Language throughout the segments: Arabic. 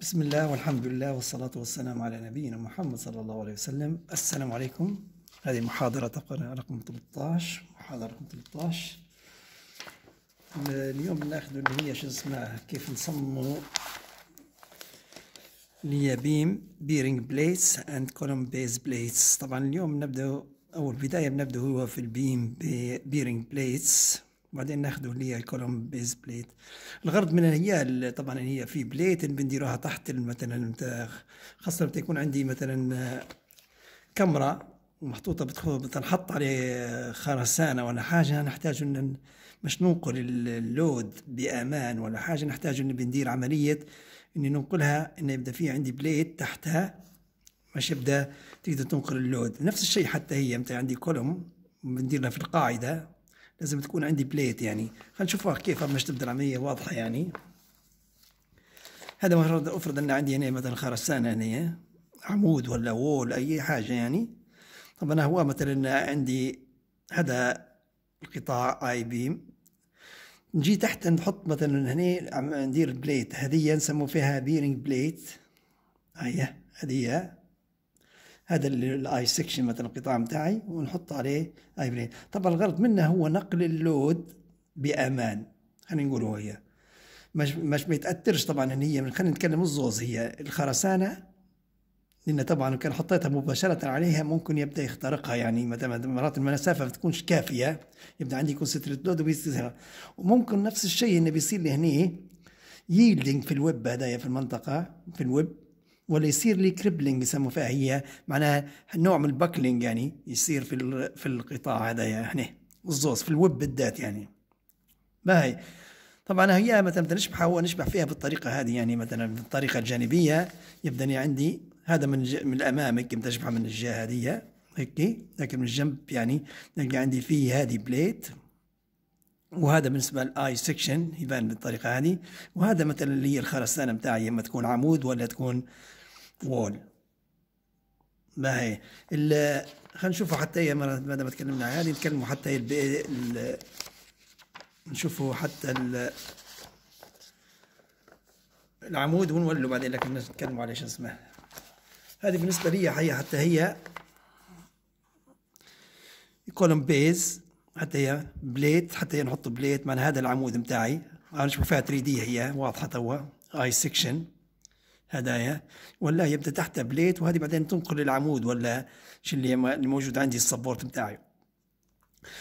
بسم الله والحمد لله والصلاة والسلام على نبينا محمد صلى الله عليه وسلم السلام عليكم هذه محاضرة رقم 13 محاضرة رقم 13 اليوم ناخذ اللي هي شو اسمها كيف نصمموا beam bearing plates and column base plates طبعا اليوم نبدأ أول بداية بنبدأ هو في ال beam bearing plates وبعدين ناخذه اللي هي ال column base plate. الغرض منها هي طبعا هي في plate بنديروها تحت مثلا خاصة لما يكون عندي مثلا كمرة محطوطة بتنحط عليه خرسانة ولا حاجة نحتاج إن مش ننقل ال load بأمان ولا حاجة نحتاج إن بندير عملية إني ننقلها إن يبدأ في عندي plate تحتها مش يبدأ تقدر تنقل ال load. نفس الشيء حتى هي متى عندي column بنديرها في القاعدة. لازم تكون عندي plate يعني. خلينا نشوفها كيف مش تبدا العملية واضحة يعني. هذا مفروض افرض أن عندي هنا مثلا خرسانة هنا عمود ولا wall أي حاجة يعني. طبعا هو مثلا عندي هذا القطاع I beam نجي تحت نحط مثلا هنا ندير plate. هذه نسمو فيها bearing plate هي هذه هذا ال I section مثلا القطاع بتاعي ونحط عليه اي بلين طبعا الغرض منه هو نقل ال load بأمان خلينا نقول هي. مش مش ما يتأثرش طبعا إن هي خلينا نتكلم الزوز هي. الخرسانة لأن طبعا كان حطيتها مباشرة عليها ممكن يبدأ يخترقها يعني مرات المسافة ما تكونش كافية يبدأ عندي يكون stress load وممكن نفس الشيء إنه بيصير لي هنا yielding في الويب هدايا في المنطقة في الويب. ولا يصير لي crippling يسموا فيها هي معناها نوع من ال buckling يعني يصير في في القطاع هذا يعني الزوز في الويب بالذات يعني. ما هي؟ طبعا هي مثلا نشبح هو نشبح فيها بالطريقة هذه يعني مثلا بالطريقة الجانبية يبدا عندي هذا من من الأمام هيك تشبح من الجهة هذه هيك لكن من الجنب يعني نلقى عندي فيه هذه plate وهذا بالنسبة لل I section يبان بالطريقة هذه وهذا مثلا اللي هي الخرسانة بتاعي إما تكون عمود ولا تكون wall. ما هي؟ خلينا نشوفوا حتى هي ما تكلمنا عن هذه نتكلموا حتى هي نشوفوا حتى ال العمود ونولوا بعدين لكن نتكلموا على شو اسمه. هذه بالنسبة لي هي حتى هي column base حتى هي plate حتى هي نحط plate معنى هذا العمود بتاعي أنا نشوف فيها 3D هي واضحة توا اي section هدايا ولا يبدا تحتها plate وهذه بعدين تنقل العمود ولا شو اللي موجود عندي ال support بتاعي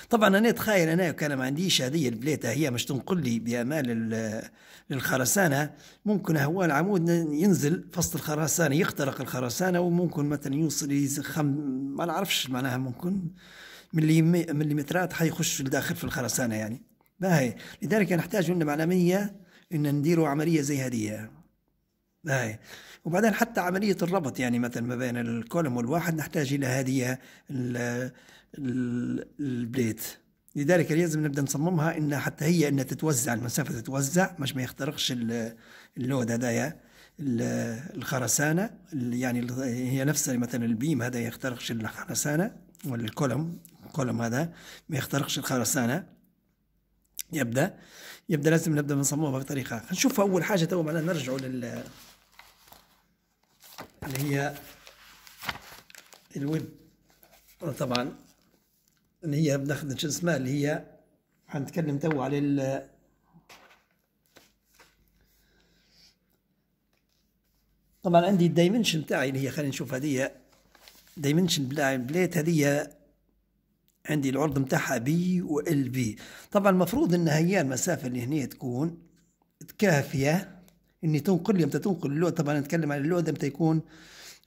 طبعا أنا اتخيل أنا كان ما عنديش هذه البليتة هي مش تنقل لي بامان للخرسانة ممكن هو العمود ينزل فصل الخرسانة يخترق الخرسانة وممكن مثلا يوصل كم ما نعرفش معناها ممكن مليمترات حيخش لداخل في الخرسانة يعني. باهي. لذلك نحتاج لنا معلمية إن نديروا عملية زي هذه. هاي. وبعدين حتى عملية الربط يعني مثلا ما بين ال column والواحد نحتاج إلى هذه ال plate. لذلك لازم نبدأ نصممها إنها حتى هي إنها تتوزع المسافة تتوزع مش ما يخترقش ال load هدايا الخرسانة يعني هي نفسها مثلا ال beam هذا يخترقش الخرسانة ولا ال column ال column هذا ما يخترقش الخرسانة. يبدأ يبدأ لازم نبدأ نصممها بطريقة. نشوف أول حاجة تو معنا نرجعوا لل اللي هي الويب طبعا اللي هي بناخذ شو اسمها اللي هي حنتكلم تو على ال طبعا عندي ال dimension بتاعي اللي هي خلينا نشوف هذه dimension plate. هذه عندي العرض بتاعها B وال B طبعا المفروض ان هي المسافة اللي هنا تكون كافيه إني تنقل لي تنقل ال load طبعا نتكلم عن ال load متى يكون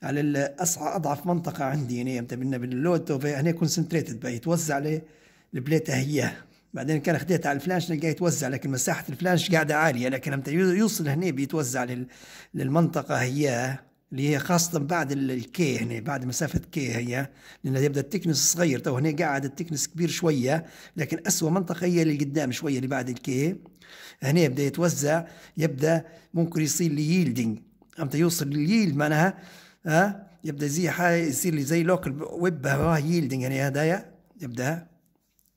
على الأصعى أضعف منطقة عندي يعني متى بال load هنا concentrated بقى يتوزع عليه البليته هي بعدين كان خديتها على ال flange نلقاه يتوزع لكن مساحة ال flange قاعدة عالية لكن متى يوصل هنا بيتوزع للمنطقة هي. اللي هي خاصة بعد ال K هنا بعد مسافة K هي لأن يبدأ ال thickness صغير. تو هنا قاعد ال thickness كبير شوية لكن أسوأ منطقة هي اللي قدام شوية اللي بعد ال K هنا يبدأ يتوزع يبدأ ممكن يصير لي إمتى يوصل لل yield معناها ها؟ يبدأ زي حاجة يصير لي زي local web هو yielding يعني هدايا. يبدأ.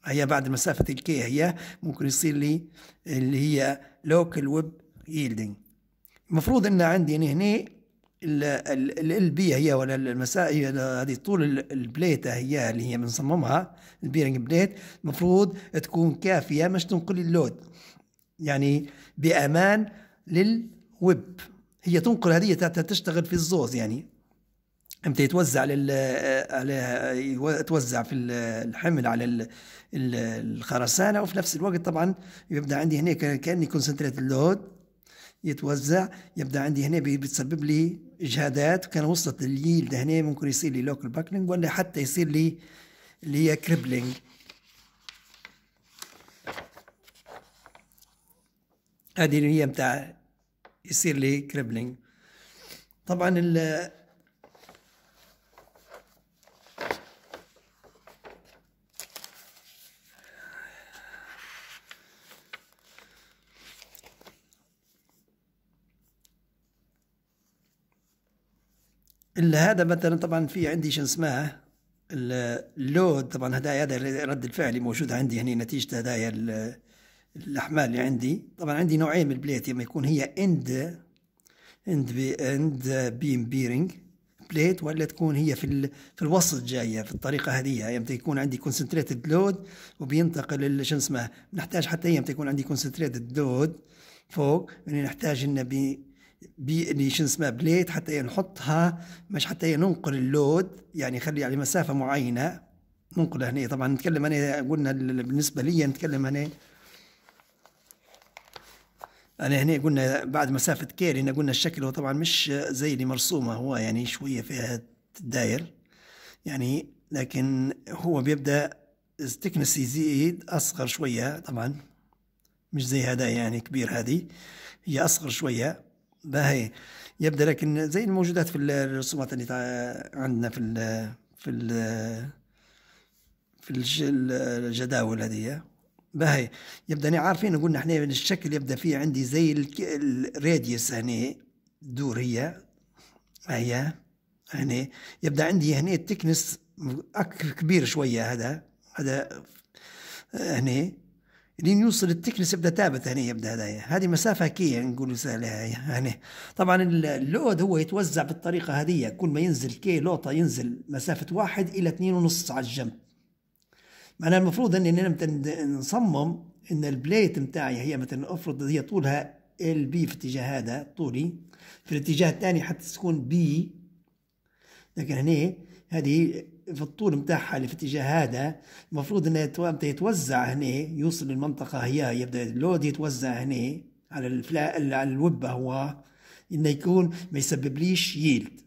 هي بعد مسافة ال K هي ممكن يصير لي اللي هي local web yielding المفروض إن عندي هنا هنا ال B هي ولا المسائل هذه طول البليته هي اللي هي بنصممها ال bearing plate. المفروض تكون كافية مش تنقل ال load. يعني بأمان للويب. هي تنقل هذه تشتغل في الزوز يعني. إمتى يتوزع لل على توزع في الحمل على الخرسانة. وفي نفس الوقت طبعا يبدأ عندي هنا كأني concentrate ال load. يتوزع يبدأ عندي هنا بتسبب لي إجهادات كان وصلت لل yield هنا ممكن يصير لي local buckling ولا حتى يصير لي اللي هي crippling هذه اللي هي متاع يصير لي crippling طبعا هذا مثلا طبعا في عندي شو اسمه ال load طبعا هدايا هذا رد الفعل موجود عندي هنا نتيجة هدايا الأحمال اللي عندي. طبعا عندي نوعين من ال plate لما يكون هي end end B end beam bearing plate ولا تكون هي في في الوسط جاية في الطريقة هذه يعني يكون عندي concentrated load وبينتقل شو اسمه نحتاج حتى هي يكون عندي concentrated load فوق يعني نحتاج انه اللي شو اسمها plate حتى نحطها مش حتى ننقل ال load يعني خلي على مسافة معينة. ننقل هنا طبعا نتكلم انا قلنا بالنسبة لي نتكلم هنا. أنا هنا قلنا بعد مسافة K هنا قلنا الشكل هو طبعا مش زي اللي مرسومة هو يعني شوية فيها داير يعني لكن هو بيبدأ ال thickness يزيد أصغر شوية طبعا مش زي هذا يعني كبير هذه هي أصغر شوية. باهي. يبدأ لكن زي الموجودات في الرسومات اللي عندنا في ال في ال في الجداول هذه باهي. يبدأ عارفين قلنا إحنا الشكل يبدأ فيه عندي زي الراديوس هنا دور هي هي هنا يبدأ عندي هنا التكنس كبير شوية هذا هذا هنا لين يوصل ال thickness يبدأ ثابت هنا يبدأ هذا. هذه مسافة K نقول سهلة يعني. طبعا ال load هو يتوزع بالطريقة هذه. كل ما ينزل K لوطة ينزل مسافة واحد إلى اثنين ونص على الجنب. معناها المفروض إني نصمم إن ال plate متاعي هي مثلا أفرض هي طولها ال B في الاتجاه هذا طولي. في الاتجاه الثاني حتى تكون B لكن هنا هذه في الطول متاعها اللي في الاتجاه هذا المفروض إنه يتوزع هنا يوصل للمنطقة هي يبدأ اللود يتوزع هنا على الفلا على الوبة هو إنه يكون ما يسببليش ييلد.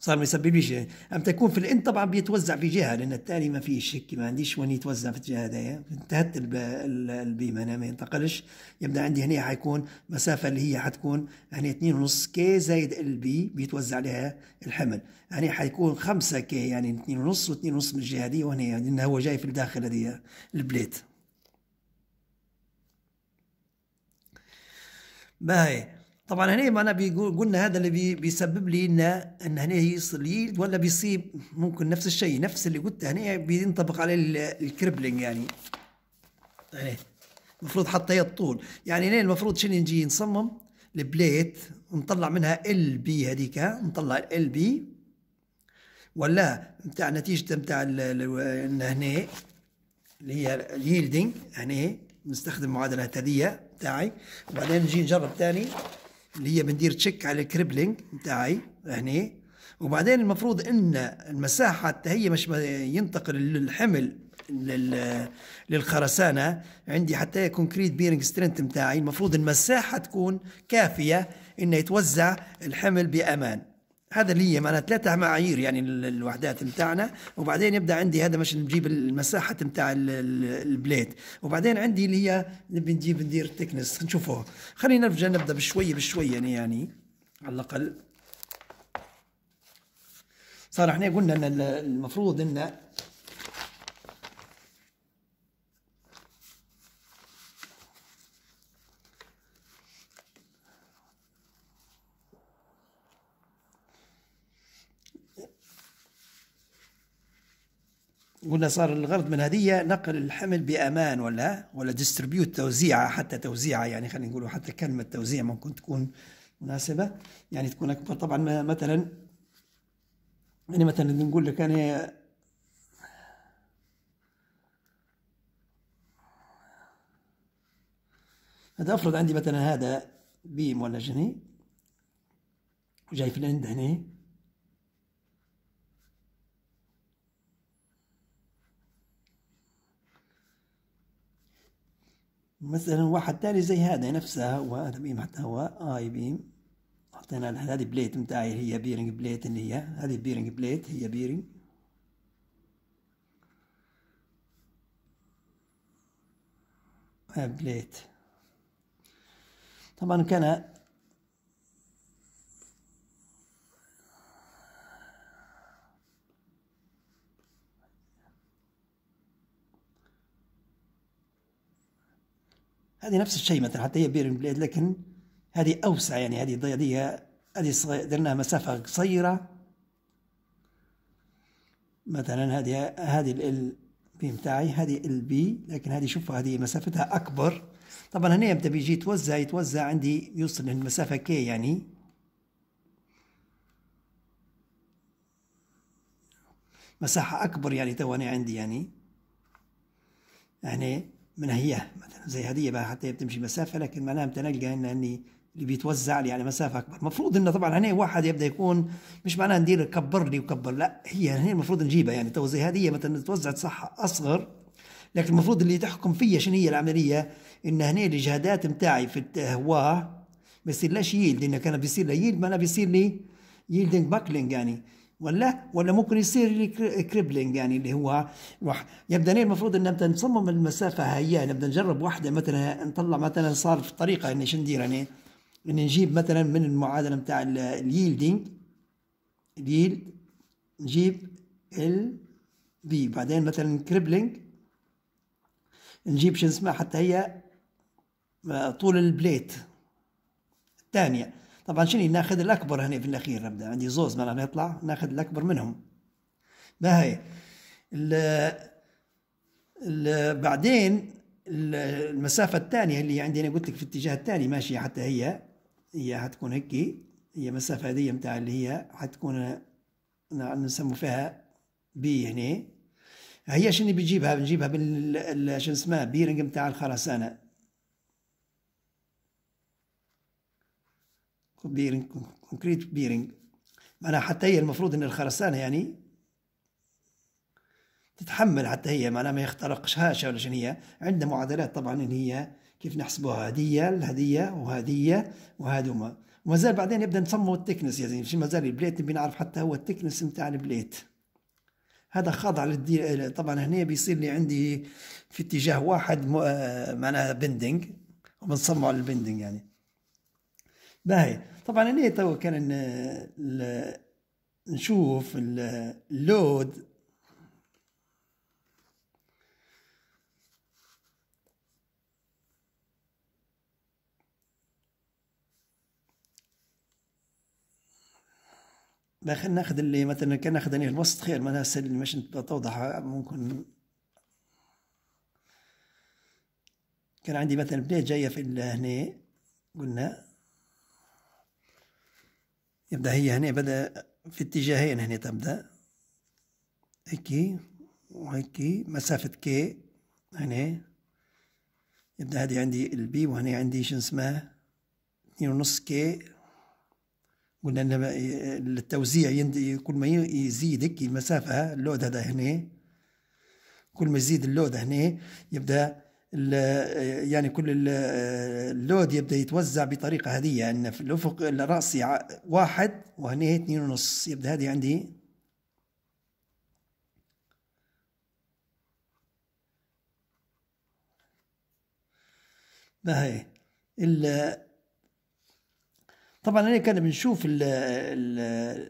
صار ما يسببليش أم تكون في الإن طبعا بيتوزع في جهة لأن الثاني ما فيش هيك ما عنديش وين يتوزع في الجهة هذايا. انتهت البيم أنا ما ينتقلش. يبدأ عندي هنا حيكون مسافة اللي هي حتكون يعني 2.5 K زائد ال B بيتوزع عليها الحمل. يعني حيكون 5 K يعني 2.5 و2.5 من الجهة دي وهنا يعني هو جاي في الداخل هذه ال plate. باهي. طبعا هنا ما أنا قلنا هذا اللي بي بيسبب لي ان إن هنا يصل yield ولا بيصيب ممكن نفس الشيء نفس اللي قلت هنا بينطبق عليه ال crippling يعني. يعني المفروض حتى هي الطول. يعني هنا المفروض شنو نجي نصمم؟ ال plate ونطلع منها ال B هذيك نطلع ال B ولا نتاع نتيجة نتاع هنا اللي هي ال yielding هنا نستخدم المعادلة هذه تاعي وبعدين نجي نجرب ثاني اللي هي بندير check على ال crippling بتاعي هني. وبعدين المفروض إن المساحة حتى هي مش ينتقل الحمل للخرسانة. عندي حتى concrete bearing strength بتاعي. المفروض المساحة تكون كافية إنه يتوزع الحمل بأمان. هذا اللي هي معناها ثلاثة معايير يعني الوحدات بتاعنا وبعدين يبدأ عندي هذا مش نجيب المساحة بتاع ال plate وبعدين عندي اللي هي نبي نجيب ندير thickness نشوفه خلينا نرجع نبدأ بشوية بشوية يعني, يعني على الأقل. صار إحنا قلنا إن المفروض إن قلنا صار الغرض من هدية نقل الحمل بأمان ولا؟ ولا ديستريبيوت توزيعها حتى توزيعها يعني خلينا نقول حتى كلمة توزيع ممكن تكون مناسبة. يعني تكون أكبر. طبعا مثلا يعني مثلا نقول لك أنا هذا أفرض عندي مثلا هذا بيم ولا جني وجاي في الاند هنا. مثلا واحد تاني زي هذا نفسها وهذا beam حتى هو I beam. حطينا هذه plate متاعي هي bearing plate اللي هي. هذه bearing plate هي bearing plate طبعا كان هذه نفس الشيء مثلا حتى هي bearing plate لكن هذه أوسع يعني هذه هذه هذه درناها مسافة قصيرة. مثلا هذه هذه ال B بتاعي هذه ال B لكن هذه شوفوا هذه مسافتها أكبر. طبعا هنا إمتى بيجي يتوزع يتوزع عندي يوصل للمسافة K يعني. مساحة أكبر يعني تو أنا عندي يعني. يعني من هي مثلا زي هدية بقى حتى بتمشي مسافة لكن معناها بتنلقى إن إني اللي بيتوزع لي على مسافة أكبر. المفروض إنه طبعا هنا واحد يبدأ يكون مش معناها ندير كبر لي وكبر لا هي هنا المفروض نجيبها. يعني تو زي هدية مثلا توزعت صح أصغر لكن المفروض اللي تحكم فيها شنو هي العملية؟ إن هنا الإجهادات نتاعي في الهواء ما يصيرلاش yield لأن كان بيصير له yield معناها بيصير لي yielding buckling يعني. ولا؟ ولا ممكن يصير لي crippling يعني اللي هو راح يبدأ المفروض إن نبدأ نصمم المسافة هي نبدأ نجرب واحدة مثلا نطلع مثلا صار في طريقة إني شو ندير يعني؟ ان نجيب مثلا من المعادلة نتاع ال yielding ال yield نجيب ال B بعدين مثلا crippling نجيب شو اسمها حتى هي طول ال plate. الثانية طبعا شنو ناخذ الأكبر هنا في الأخير نبدأ. عندي زوز ما نطلع ناخذ الأكبر منهم. باهي بعدين المسافة الثانية اللي عندي أنا قلت لك في الاتجاه الثاني ماشية حتى هي هي حتكون هيك هي مسافة هذه متاع اللي هي حتكون نسمو فيها B هنا. هي شنو بيجيبها؟ بنجيبها بال شو اسمها؟ bearing متاع الخرسانة. bearing concrete bearing معناها حتى هي المفروض إن الخرسانة يعني تتحمل حتى هي معناها ما يخترقش هاشه ولا شنو هي. عندنا معادلات طبعا اللي هي كيف نحسبوها هدية الهدية وهدية وهذوما وما. زال بعدين نبدا نصمم ال thickness يعني شو ما زال ال plate نبي نعرف حتى هو ال thickness نتاع ال plate. هذا خاضع لل D طبعا هنا بيصير لي عندي في اتجاه واحد معناها bending وبنصمم على ال bending يعني. باهي. طبعا هنا تو كان نشوف ال load. خلينا ناخذ اللي مثلا كان ناخذ يعني الوسط. خير ما اللي مش توضح ممكن. كان عندي مثلا plate جاية في هنا قلنا. يبدأ هي هنا بدا في اتجاهين هنا تبدأ. هيك وهيك مسافة كي هنا. يبدأ هذه عندي ال B وهنا عندي شو اسمها ونص K قلنا ان التوزيع كل ما يزيد المسافة ال load هذا هنا. كل ما يزيد اللود هنا يبدأ يعني كل اللود يبدأ يتوزع بطريقة هذه ان في الافق الراسي واحد وهنا اثنين ونص. يبدأ هذه عندي. ما هي؟ طبعا هنا كنا بنشوف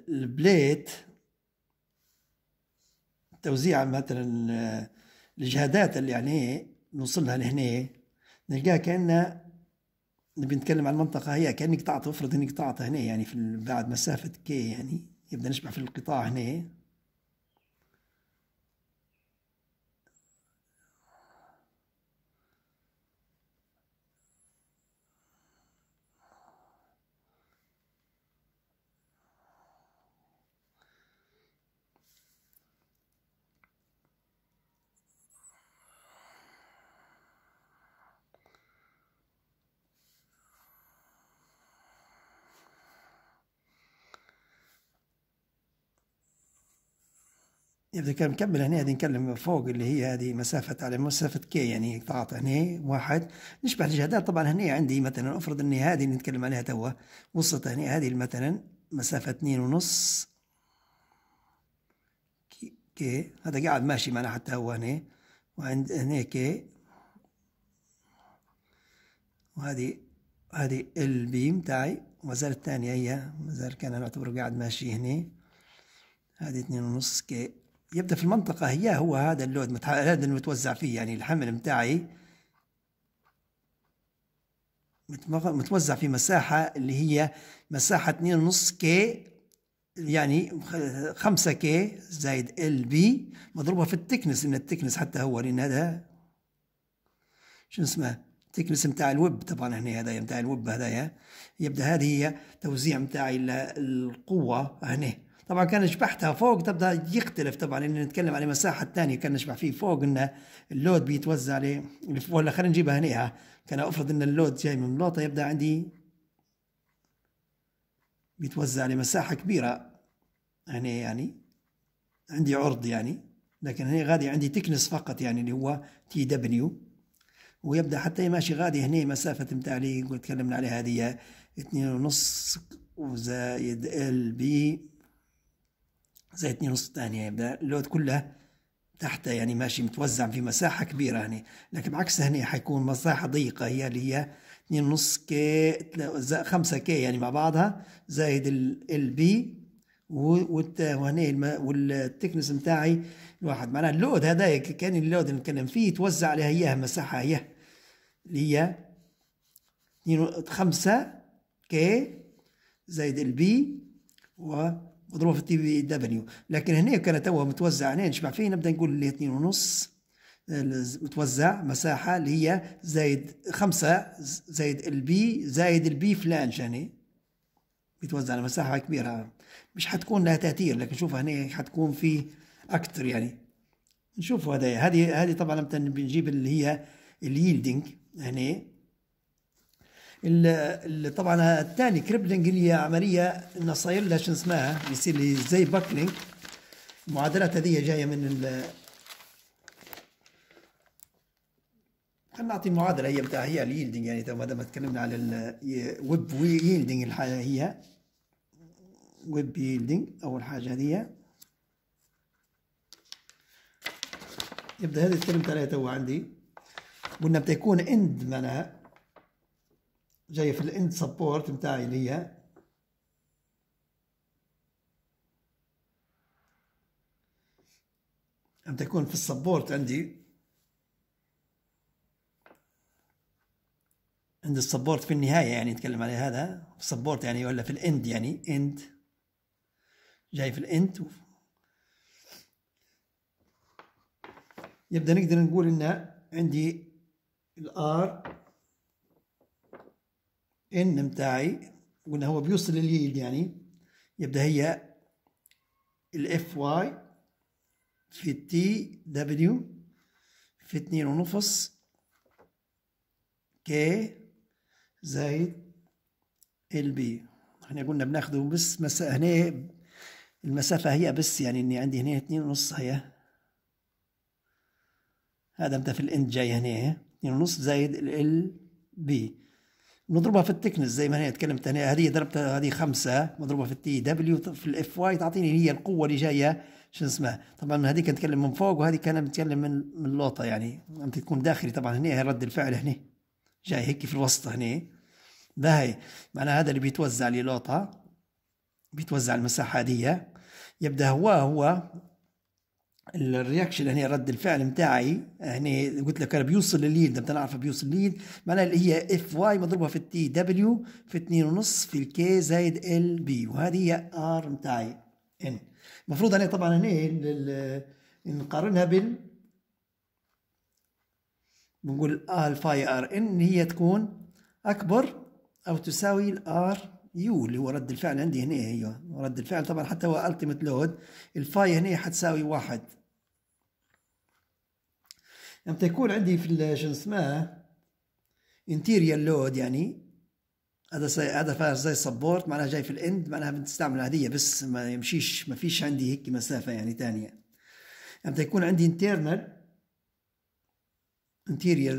البليت توزيع مثلا الجهادات اللي يعني نوصلها لهنا. نلقاها كأنها نبي نتكلم عن المنطقة هي كأنك قطعت افرض إنك قطعتها هنا يعني في بعد مسافة كي يعني يبدأ نشبع في القطاع هنا. إذا كان مكمل هنا هذه نكلم فوق اللي هي هذه مسافة على مسافة كي يعني تعطى هنا واحد. نشبه الجهدات طبعا هنا عندي مثلا افرض إني هذه اللي نتكلم عليها توا وصلت هنا هذه مثلا مسافة اثنين ونص كي هذا قاعد ماشي معنا حتى هو هنا وعند هنا كي وهذه هذه البيم تاعي وما زالت الثانية هي ما زال كان نعتبره قاعد ماشي هنا. هذه اثنين ونص K يبدأ في المنطقة هي هو هذا ال load هذا المتوزع فيه يعني الحمل متاعي متوزع في مساحة اللي هي اثنين ونص K يعني خمسة K زائد ال B مضروبة في ال thickness لأن ال thickness حتى هو لأن هذا شو اسمه؟ ال thickness متاع الويب طبعا هنا هذا متاع الويب هذايا. يبدأ هذه هي توزيع متاع القوة هنا. طبعا كان شبحتها فوق تبدأ يختلف طبعا إن نتكلم على مساحة ثانية كان نشبح فيه فوق إن ال load بيتوزع عليه ولا خلينا نجيبها هنا كان أفرض إن ال load جاي من لوطه يبدأ عندي بيتوزع على مساحه كبيرة. هنا يعني عندي عرض يعني لكن هنا غادي عندي thickness فقط يعني اللي هو تي دبليو ويبدأ حتى ماشي غادي هنا مسافة نتاع اللي تكلمنا عليها هذه اثنين ونص وزايد ال B زي اتنين ونص ثانية يبدأ ال load كله تحت يعني ماشي متوزع في مساحة كبيرة هنا لكن بعكس هنا حيكون مساحة ضيقة هي اللي هي اتنين ونص K خمسة K يعني مع بعضها زائد ال B وهنا وال thickness متاعي الواحد معناها ال load هذا كان ال load اللي نتكلم فيه يتوزع عليها اياها مساحة هي اللي هي خمسة K زائد ال B و مضروبة في التي في دبليو. لكن هنا كانت تو متوزع هنا نشبح فيه نبدأ نقول اللي اثنين ونص. متوزع مساحة اللي هي زايد خمسة زايد ال B زايد ال B flange يعني بيتوزع على مساحة كبيرة. مش حتكون لها تأثير لكن شوف هنا حتكون في أكثر يعني. نشوف هذا. هذه هذه طبعا بنجيب اللي هي ال yielding هنا طبعا الثاني crippling اللي هي عمليه إنه لها شو اسمها يصير لي زي buckling المعادلات هذه جاية من ال خلينا نعطي معادلة هي بتاع هي ال yielding يعني ما دام تكلمنا على ال web yielding الحاجة هي. web yielding أول حاجة هذه يبدأ هذه تكلمت عليها تو عندي. قلنا بتكون end معناها. جاية في ال end support بتاعي اللي هي أن تكون في ال support عندي. عند ال support في النهاية يعني نتكلم على هذا. ال support يعني ولا في ال end يعني. end. جاي في ال end. يبدأ نقدر نقول إن عندي ال Rn متاعي قلنا هو بيوصل لل yield يعني يبدأ هي ال Fy في التي دبليو في اتنين ونص k زائد ال b إحنا قلنا بناخده بس مس... هنا المسافة هي بس يعني إني عندي هنا اتنين ونص هي هذا متى في ال end جاي هنا اتنين ونص زائد ال b نضربها في ال thickness زي ما هي تكلمت أنا هذه ضربتها هذه خمسة مضروبة في التي دبليو في ال Fy تعطيني هي القوة اللي جاية شو اسمها؟ طبعا هذيك نتكلم من فوق وهذه كان بتكلم من من لوطة يعني. أنت تكون داخلي طبعا هنا رد الفعل هنا. جاي هيك في الوسط هنا. باهي معناها هذا اللي بيتوزع لي لوطة بيتوزع المساحة هذه. يبدأ هو هو ال reaction هنا رد الفعل نتاعي هنا قلت لك أنا بيوصل لل yield أنت نعرف بيوصل لل yield معناها اللي هي Fy مضروبة في التي دبليو في 2 ونص في ال k زائد ال b وهذه هي R نتاعي ان المفروض أنا طبعا هنا نقارنها بال بنقول ال phi Rn هي تكون أكبر أو تساوي ال Ru اللي هو رد الفعل عندي هنا هي رد الفعل طبعا حتى هو ultimate load ال phi هنا حتساوي واحد. إمتى يكون عندي في شو اسمه interior load يعني. هذا سي... هذا زي support معناها جاي في ال end معناها بنستعمل هديه بس ما يمشيش ما فيش عندي هيك مسافة يعني ثانية إمتى يكون عندي internal interior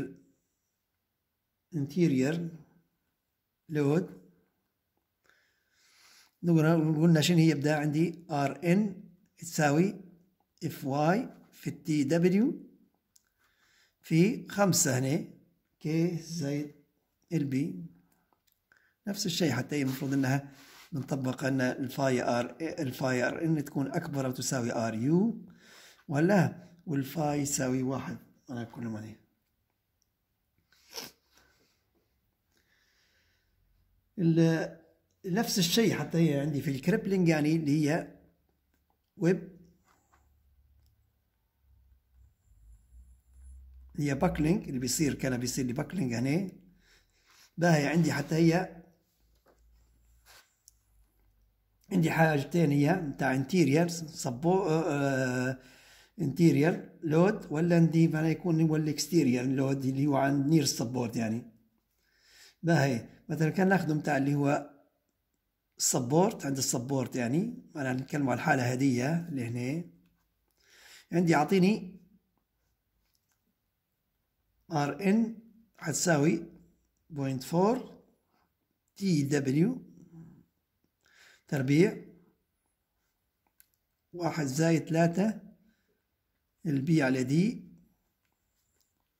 interior load. قلنا شنو هي يبدا عندي؟ Rn تساوي Fy في التي دبليو في خمسة هنا k زائد ال b نفس الشيء حتى هي المفروض إنها بنطبق إن ال phi R ال phi Rn تكون أكبر أو تساوي Ru ولا؟ وال phi يساوي واحد. على كل ماني نفس الشيء حتى هي عندي في ال crippling يعني اللي هي ويب هي buckling اللي بيصير كان بيصير لي buckling هنا. باهي عندي حتى هي. عندي حاجتين هي بتاع interior suppo interior load ولا عندي ما يكون هو ال exterior load اللي هو عند near support يعني. باهي مثلا كان ناخذه بتاع اللي هو ال support عند ال support يعني. أنا نتكلم على الحالة هديه اللي هنا. عندي أعطيني Rn حتساوي point four tw تربيع واحد زائد ثلاثة ال b على d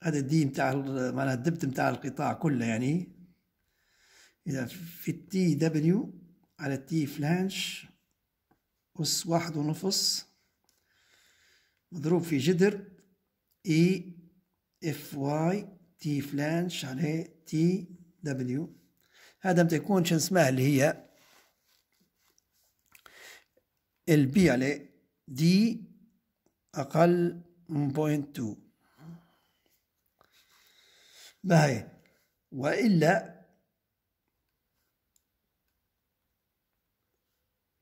هذا ال d متاع معناها ال depth متاع القطاع كله يعني. إذا في التي دبليو على ال t flange أس واحد ونص. مضروب في جذر E Fy t flange على تي دبليو هذا متى يكون شو اسمها اللي هي ال b على d أقل من point two باهي وإلا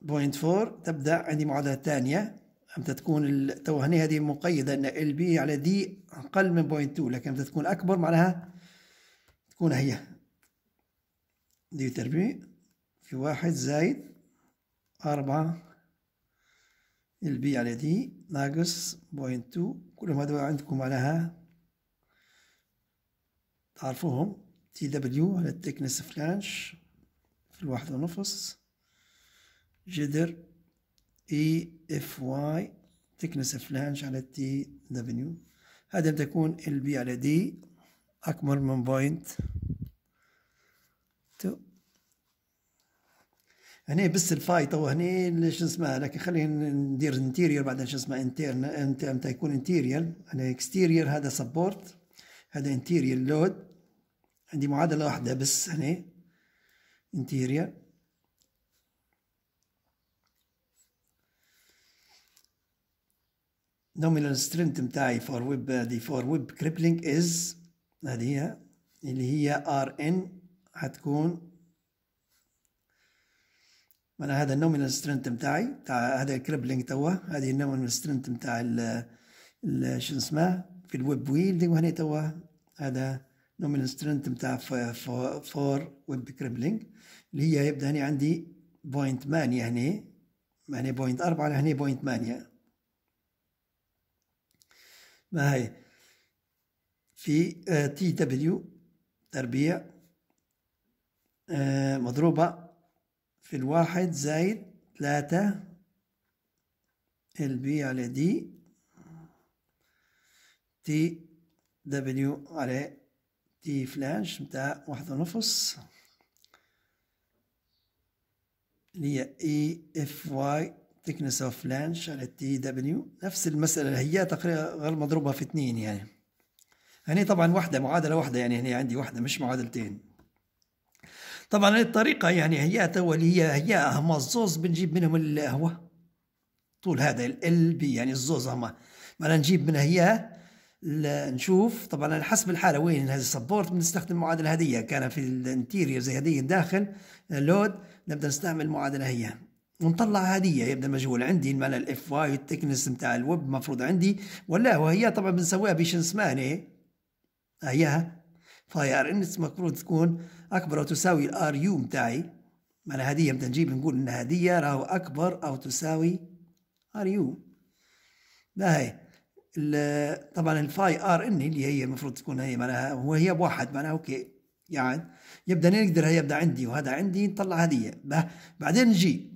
point four تبدأ عندي معادلة ثانية. أمتى تكون تو هني هذه مقيدة أن ال b على d أقل من point two لكن أمتى تكون أكبر معناها تكون هي. d تربيع في واحد زايد أربعة ال b على d ناقص point two كلهم هذول عندكم معناها تعرفوهم. تي دبليو على التكنس فلانش في الواحد ونص. جذر اي اف واي تكنس فلانش على تي دبليو هذا تكون البي على دي أكبر من بوينت تو هني بس الفاي تو هني شو اسمه لكن خلينا ندير انتيريور بعدين شو اسمه انترن انت إمتى يكون انتيريور أنا اكستيريور هذا سبورت هذا interior load عندي معادلة واحدة بس هني. interior nominal strength متاعي for web دي for web crippling is هذه هي اللي هي R N حتكون من هذا ال nominal strength بتاعي بتاع هذا ال crippling توا هذه ال nominal strength بتاع ال شو اسمه في الويب ويل وهنا توا هذا nominal strength بتاع for web crippling اللي هي يبدأ هنا عندي point 8 هنا هنا point 4 هنا point 8 هي؟ في TW تربيع آه، مضروبة في الواحد زائد ثلاثة ال B على D TW على T flange متاع واحد ونص. اللي هي E F Y thickness of flange على TW نفس المسألة هي تقريبا غير مضروبة في اثنين يعني. هني طبعا واحدة معادلة واحدة يعني هني عندي واحدة مش معادلتين. طبعا الطريقة يعني هي تو اللي هي هي هما الزوز بنجيب منهم القوة. طول هذا ال B يعني الزوز هما ما نجيب منها هي نشوف طبعا على حسب الحالة وين هذا ال support بنستخدم المعادلة هذه كان في ال interior زي هذه داخل load نبدأ نستعمل المعادلة هي. ونطلع هدية يبدأ مجهول عندي المعنى ال F Y ال thickness نتاع الويب مفروض عندي. ولا وهي طبعا بنسويها بشن اسمها هي phi R N المفروض تكون أكبر أو تساوي ال R U متاعي معنى هدية بدنا نجيب نقول ان هدية راهو أكبر أو تساوي R U لا هي ال- طبعا ال phi R N اللي هي المفروض تكون هي معناها وهي بواحد. معناها okay. يعني يبدأ نقدر هي يبدأ عندي وهذا عندي نطلع هدية. بعدين نجي.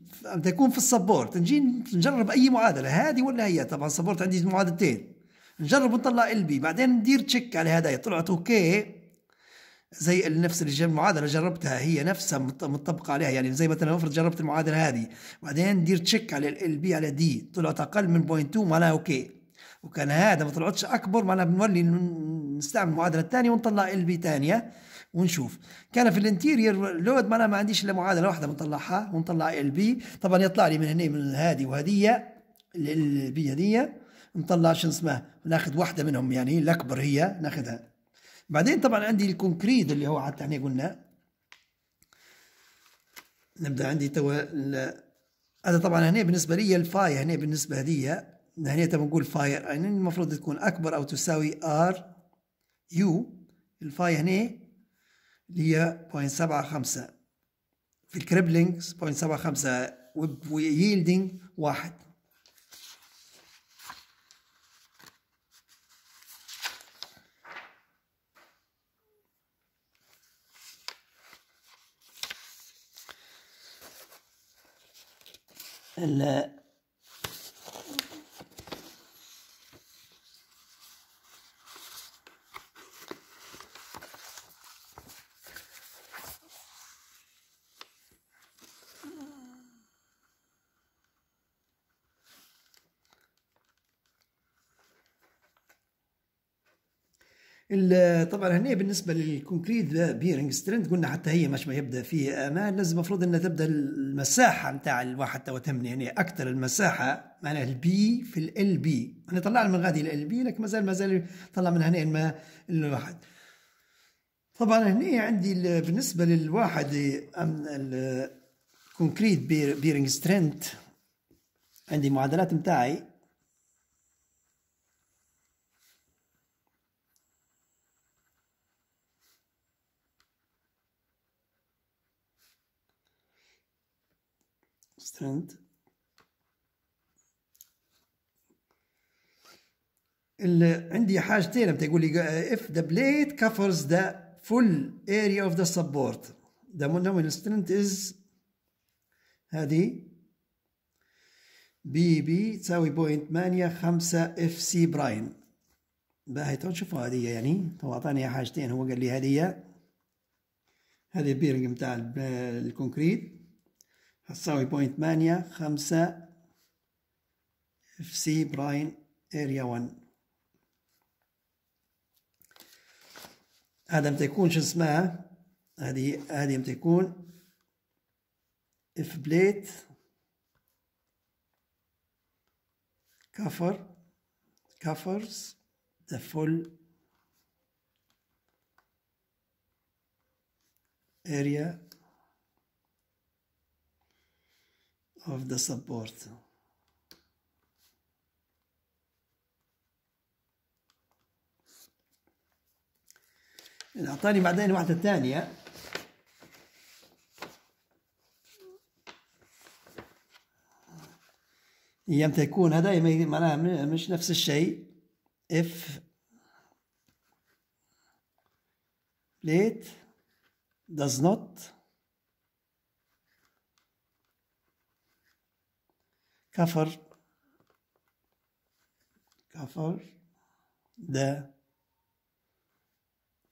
يكون في ال support. نجي نجرب أي معادلة. هذه ولا هي؟ طبعا ال support عندي معادلتين. نجرب ونطلع ال B بعدين ندير check على هدايا طلعت okay. زي نفس المعادله جربتها. هي نفسها مط- مطبقه عليها. يعني زي مثلا أفرض جربت المعادلة هذه. بعدين ندير check على ال B على D. طلعت أقل من point 2 معناها okay. وكان هذا ما طلعتش أكبر معناها بنولي نستعمل المعادلة الثانية ونطلع ال B ثانية. ونشوف. كان في ال interior load معناها ما عنديش إلا معادلة واحدة بنطلعها ونطلع ال B طبعا يطلع لي من هنا من هذه وهذه ال B هذه. نطلع شو اسمها ناخذ واحدة منهم يعني الأكبر هي ناخذها. بعدين طبعا عندي ال concrete اللي هو حتى إحنا قلنا. نبدأ عندي توا هذا طبعا هنا بالنسبة لي ال phi هنا بالنسبة هديه هنا تبى نقول phi يعني المفروض تكون أكبر أو تساوي R U ال phi هنا اللي هي 0.75 في ال crippling 0.75 و yielding واحد. طبعا هنا بالنسبة للكونكريت بيرنج سترينث قلنا حتى هي مش ما يبدأ فيه أمان لازم المفروض إنها تبدأ المساحة نتاع الواحد تو تهمني يعني أكثر المساحة معناها البي في ال بي أنا طلعنا من غادي ال بي لكن ما زال ما زال طلع من هنا ما الواحد. طبعا هنا عندي ال- بالنسبة للواحد الكونكريت بيرنج سترينث عندي معادلات متاعي ال- عندي حاجتين بتقول لي if the plate covers the full area of the support the nominal strength is هذه P P تساوي point ثمانية خمسة F C prime باهي تو نشوفوا هذه يعني هو أعطاني حاجتين هو قال لي هذه هذه ال bearing بتاع ال- ال concrete. هتساوي point ثمانية خمسة F C prime area 1 هذا متى يكون شو اسمها؟ هذه هذه متى يكون if plate cover covers the full area of the support. أعطاني بعدين واحدة ثانية. هي متى يكون هذا معناها م- مش نفس الشيء. If plate does not cover cover the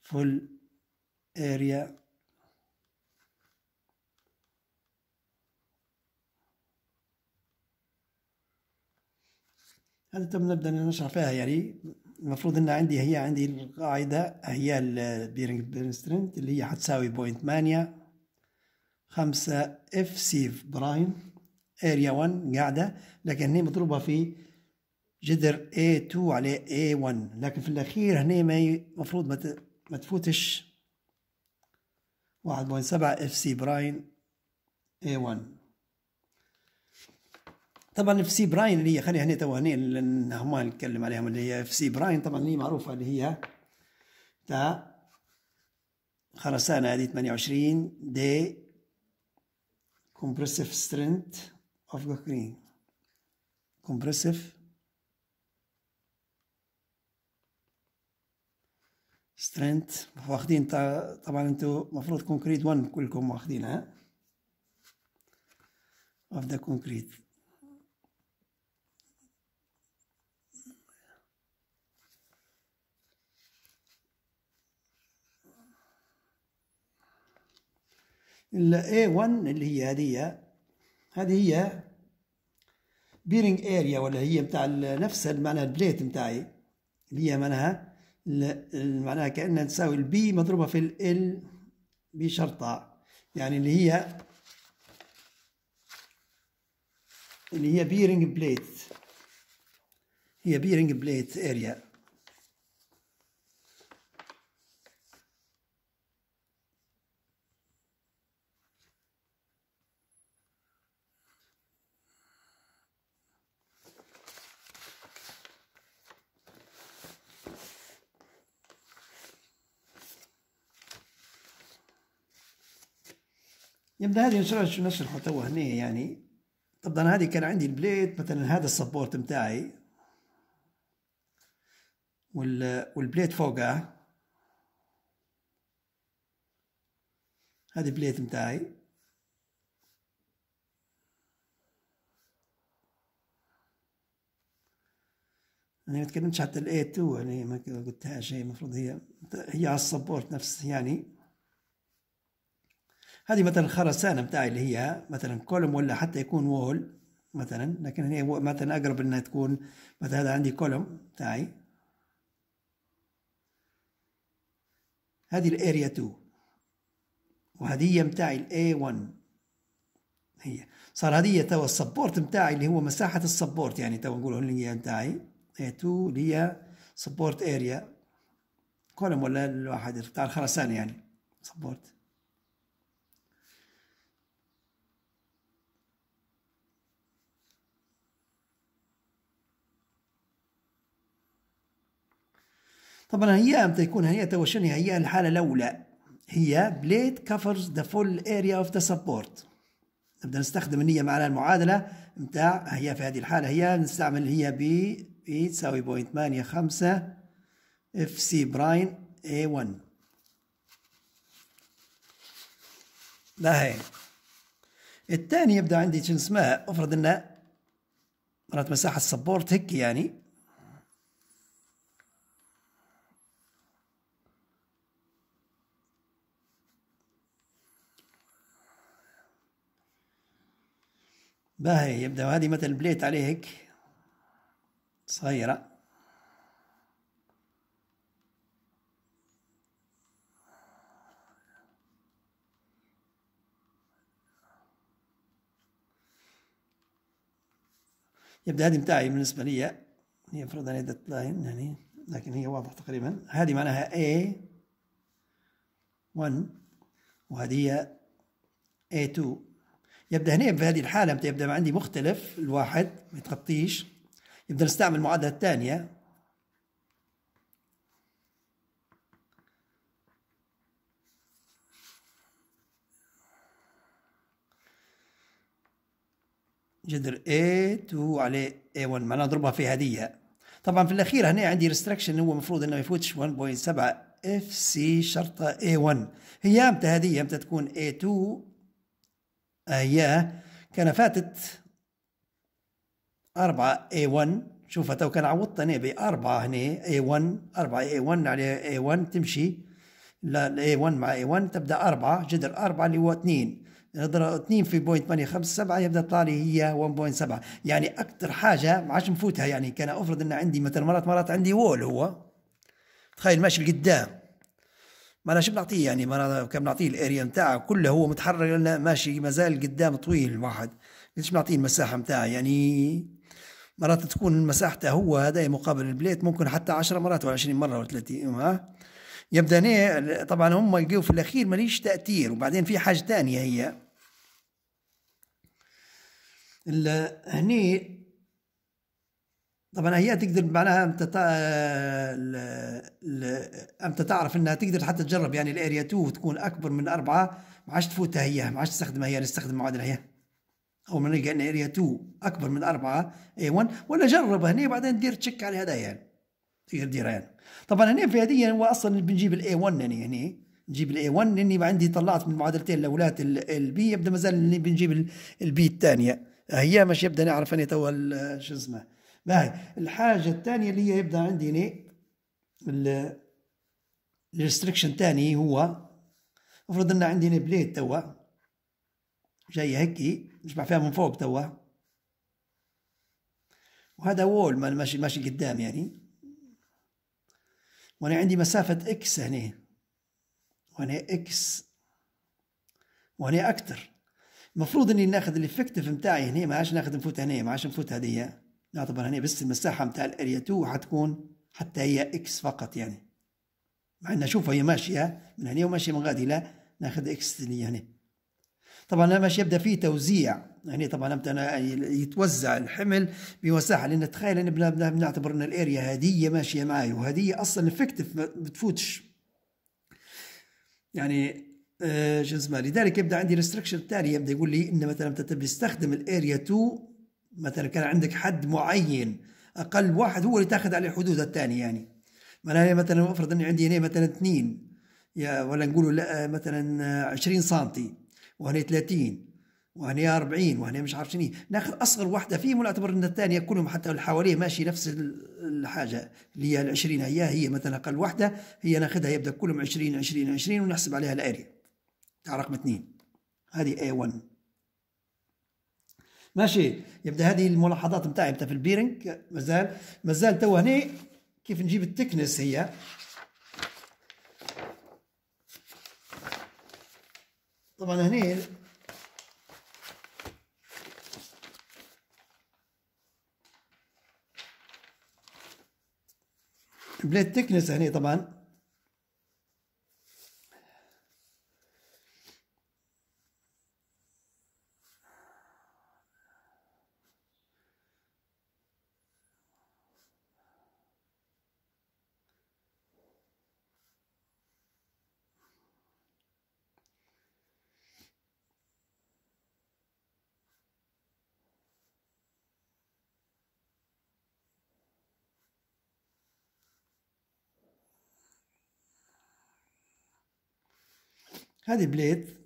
full area. هذا تم نبدأ نشرح فيها يعني. المفروض إن عندي هي عندي القاعدة هي ال bearing bearing strength اللي هي حتساوي point ثمانية خمسة f c prime area 1 قاعدة لكن هي مضروبة في جذر A2 على A1 لكن في الأخير هنا ما المفروض ما ت- ما تفوتش. 1.7 f c prime A1 طبعا اف سي براين اللي هي خليها هنا تو هنا لأن هم نتكلم عليهم اللي هي f c prime طبعا اللي هي معروفة اللي هي تاع خرسانة هذه 28 دي compressive strength. of Cochrane. Compressive. Strength. واخدين طبعا انتو مفروض كونكريت 1 كلكم واخدينها. Of the concrete. A1 اللي هي هذه. هذه هي bearing area ولا هي بتاع نفس معناها ال plate بتاعي. اللي هي معناها معناها كأنها تساوي ال B مضروبة في ال B شرطة. يعني اللي هي اللي هي bearing plate هي bearing plate area يبدأ هذه نشرح نشرح تو هنا يعني طبعا هذه كان عندي ال plate مثلا هذا ال support متاعي وال plate فوقها هذه plate متاعي أنا ما تكلمتش حتى ال A2 يعني ما قلتهاش هي المفروض هي هي على ال support نفس يعني. هذه مثلا الخرسانة بتاعي اللي هي مثلا column ولا حتى يكون wall مثلا لكن هي مثلا أقرب إنها تكون مثلا هذا عندي column بتاعي. هذه ال area 2 وهذه هي بتاعي ال A 1 هي. صار هذه توا ال support بتاعي اللي هو مساحة ال support يعني توا نقول اللي هي بتاعي. A2 اللي هي support area column ولا الواحد بتاع الخرسانة يعني. support طبعا هي إمتى يكون هي تو شنو هي؟ الحالة الأولى. هي plate covers the full area of the support نبدأ نستخدم النية معنا المعادلة نتاع هي في هذه الحالة. هي نستعمل هي P P تساوي point ثمانية خمسة f c prime A 1 لا هي. الثاني يبدأ عندي شنو اسمها افرض إنه مرات مساحة ال support هيك يعني. باهي يبدأ. هذه مثل plate عليه هيك صغيرة. يبدأ. هذه بتاعي بالنسبة لي هي المفروض أن هي line يعني لكن هي واضحة تقريبا. هذه معناها A 1 وهذه هي A 2 يبدأ هنا في هذه الحالة متى يبدأ عندي مختلف الواحد ما يتغطيش يبدأ نستعمل المعادله الثانية. جذر A2 على A1 معناها اضربها في هذه. طبعا في الأخير هنا عندي ريستركشن هو المفروض إنه ما يفوتش 1.7 f c شرطة A1 هي إمتى هذه؟ إمتى تكون A2 اياه كان فاتت أربعة A1 شوف تو كان عوضت أنا بأربعة هنا A1 أربعة A1 على A1 تمشي. لا A1 مع A1 تبدأ أربعة جذر أربعة اللي هو اثنين. نضرب اثنين في point ثمانية خمسة سبعة يبدأ يطلع لي هي 1.7 يعني أكثر حاجة ما عادش نفوتها يعني. كان أفرض أن عندي مثلا مرات مرات عندي wall هو. تخيل ماشي لقدام. ما أنا شو بنعطيه يعني ما أنا كم بنعطيه ال area بتاعه كله هو متحرك لنا ماشي ما زال قدام طويل الواحد. ليش بنعطيه المساحة بتاعه يعني مرات تكون مساحته هو هذا مقابل ال plate ممكن حتى 10 مرات ولا 20 مرة ولا 30 ها؟ يبدا هنا طبعا هم يلقوا في الأخير ماليش تأثير وبعدين في حاجة ثانية هي. هني طبعا هي تقدر معناها أنت أنت تعرف إنها تقدر حتى تجرب يعني الأريا 2 تكون أكبر من أربعة. ما عادش تفوتها هي ما عادش تستخدمها هي نستخدم معادله هي. أو من نلقى إن أريا 2 أكبر من أربعة اي 1 ولا جربها هنا بعدين دير تشيك على هذا يعني. تقدر تديرها يعني. طبعا هنا في هذه هو أصلا بنجيب الأي 1 يعني هنا نجيب الأي 1 لأني عندي طلعت من معادلتين الاولاد البي يبدأ مازال بنجيب ال B الثانية. هي مش يبدأ نعرف اني تو شو اسمه. باهي. الحاجة الثانية اللي هي يبدأ عندي هنا ال restriction الثاني هو افرض إن عندي plate توا جاي هيك نشبع فيها من فوق توا. وهذا wall ماشي ماشي قدام يعني. وأنا عندي مسافة X هنا. وهنا X وهنا أكتر. المفروض إني ناخذ ال effective نتاعي هنا ما عادش ناخذ نفوت هنا ما عادش نفوت هذه. نعتبر هنا بس المساحة نتاع ال area 2 حتكون حتى هي X فقط يعني. مع ان شوف هي ماشية من هنا وماشية من غادي لا ناخذ X اللي هنا طبعا لما يبدأ فيه توزيع. يعني طبعا يتوزع الحمل بمساحه لأن تخيل إن بنعتبر إن ال area هذه ماشية معي وهذه أصلا effective ما بتفوتش يعني آه شو اسمه لذلك يبدأ عندي ريستركشن التالي يبدأ يقول لي إن مثلا انت تستخدم الأريا 2 مثلا كان عندك حد معين أقل واحد هو اللي تأخذ عليه الحدود الثانية يعني. معناها مثلا افرض إني عندي هنا مثلا اثنين يا ولا نقولوا لا مثلا 20 سم وهنا 30 وهنا 40 وهنا مش عارف شنو نأخذ أصغر واحدة فيهم ونعتبر إن الثانية كلهم حتى اللي حواليه ماشي نفس الحاجة اللي هي ال 20 هي هي مثلا أقل واحدة هي نأخذها يبدأ كلهم 20 20 20 ونحسب عليها ال area تاع رقم اثنين. هذه A1 ماشي. يبدأ هذه الملاحظات نتاعي في ال bearing. مازال مازال تو هنا كيف نجيب ال thickness هي؟ طبعا هنا بليد تكنس هنا طبعا. هذه بليد.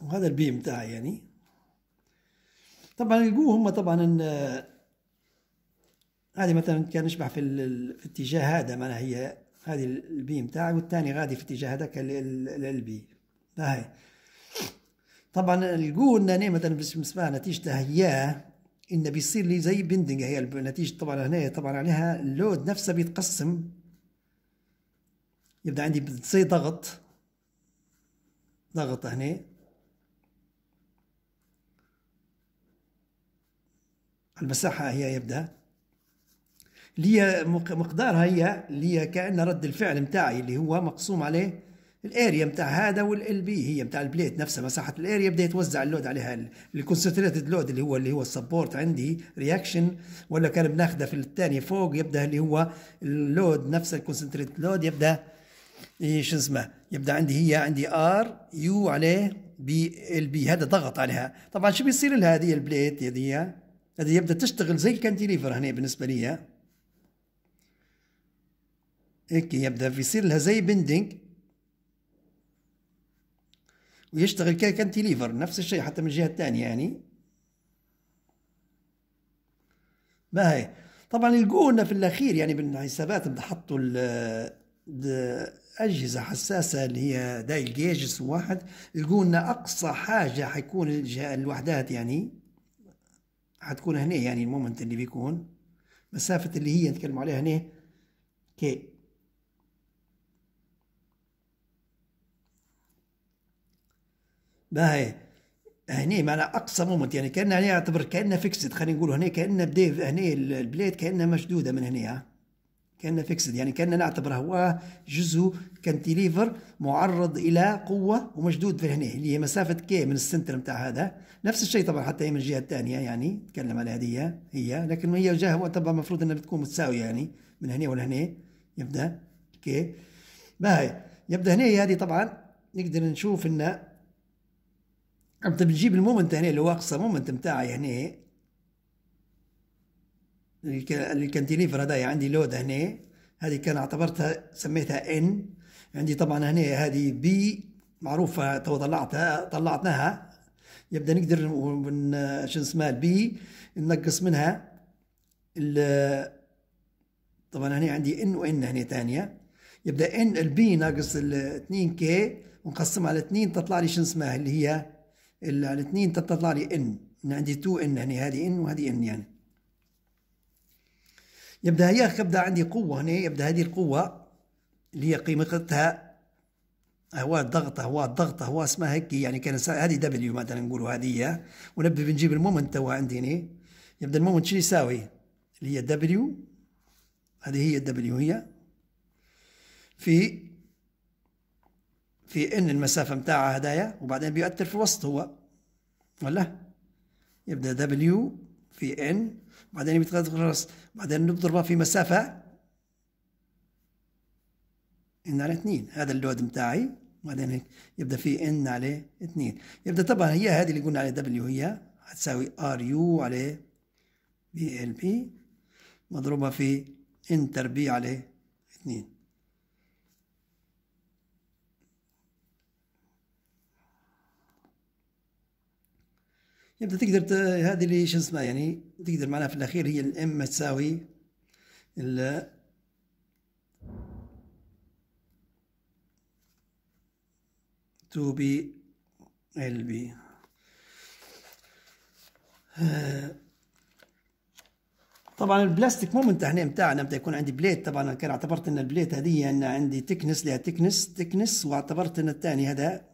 وهذا البيم بتاعي يعني. طبعا يلقوه هم طبعا ان هذه مثلا كان يشبه في, في الاتجاه هذا معناها هي هذه البيم بتاعي والثاني غادي في اتجاه هذاك البي هاي طبعا يلقوه ان مثلا بالنسبة نتيجته هي إن بيصير لي زي bending هي النتيجة طبعا هنا طبعا عليها ال load نفسه بيتقسم. يبدأ عندي بتصير ضغط. ضغط هنا. المساحة هي يبدأ. اللي هي مقدارها هي اللي هي كأن رد الفعل متاعي اللي هو مقسوم عليه ال area بتاع هذا وال L B هي بتاع ال plate نفسها مساحه ال area بدا يتوزع ال load عليها ال concentrated load اللي هو اللي هو ال support عندي reaction ولا كان بناخذه في الثاني فوق يبدأ اللي هو ال load نفس ال concentrated load يبدأ شو اسمه يبدأ عندي هي عندي R u عليه B L B هذا ضغط عليها. طبعا شو بيصير لها هذه ال plate هذه؟ هذه يبدأ تشتغل زي ال cantilever هنا بالنسبة لي. هيك يبدأ بيصير لها زي bending ويشتغل cantilever نفس الشيء حتى من الجهة الثانية يعني. ما هي؟ طبعا يلقونا في الأخير يعني بالحسابات حطوا أجهزة حساسة اللي هي dial gauges واحد يلقونا أقصى حاجة حيكون الوحدات يعني. حتكون هنا يعني ال moment اللي بيكون. مسافة اللي هي نتكلم عليها هنا K. باهي هني معنا أقصى moment يعني كان هنا يعتبر كأنها fixed خلينا نقول هنا كأنها بدي هني ال plate كأنها مشدودة من هنا كأنها fixed يعني كاننا نعتبر هو جزء cantilever معرض إلى قوة ومشدود في هنا اللي هي مسافة K من ال center بتاع هذا. نفس الشيء طبعا حتى هي من الجهة الثانية يعني نتكلم على هذه هي لكن هي جهة طبعا المفروض إنها بتكون متساوية يعني من هنا ولهنا يبدأ K باهي يبدأ هنا هذه طبعا نقدر نشوف انه انت بتجيب ال moment هنا اللي هو أقصى moment بتاعي هنا ال cantilever هذا عندي load هنا هذه كان اعتبرتها سميتها ان عندي طبعا هنا هذه B معروفة two طلعتها طلعتناها. يبدأ نقدر شو اسمها ال B ننقص منها طبعا هنا عندي n و n هنا ثانية يبدأ ان ال B ناقص ال 2 K ونقسمها على 2 تطلع لي شو اسمها اللي هي 2 تطلع لي n. عندي 2 n هنا هذه n وهذه n يعني. يبدأ هي يبدأ عندي قوة هنا يبدأ هذه القوة اللي هي قيمتها هو الضغط هو الضغط هو اسمها هيك يعني كان هذه W مثلا نقولوا هذه ونبدا بنجيب ال moment تو عندي هنا يبدأ ال moment شنو يساوي؟ اللي هي W هذه هي ال W هي. في في n المسافة متاعها هدايا وبعدين بيؤثر في الوسط هو. ولا يبدأ دبليو في ان بعدين بيتغير بعدين نضربها في مسافة. n على اثنين. هذا ال load متاعي. بعدين هيك يبدأ في n على اثنين. يبدأ طبعا هي هذه اللي قلنا على W هي هتساوي R u على B L B مضروبة في n تربيع على اثنين. يبدا تقدر ت... هذه اللي شو اسمها يعني تقدر معناها في الأخير هي ال M تساوي ال two B L B. طبعا ال plastic moment هنا بتاعنا متى يكون عندي plate. طبعا كان اعتبرت إن ال plate هذه ان عندي thickness لها thickness thickness واعتبرت إن الثاني هذا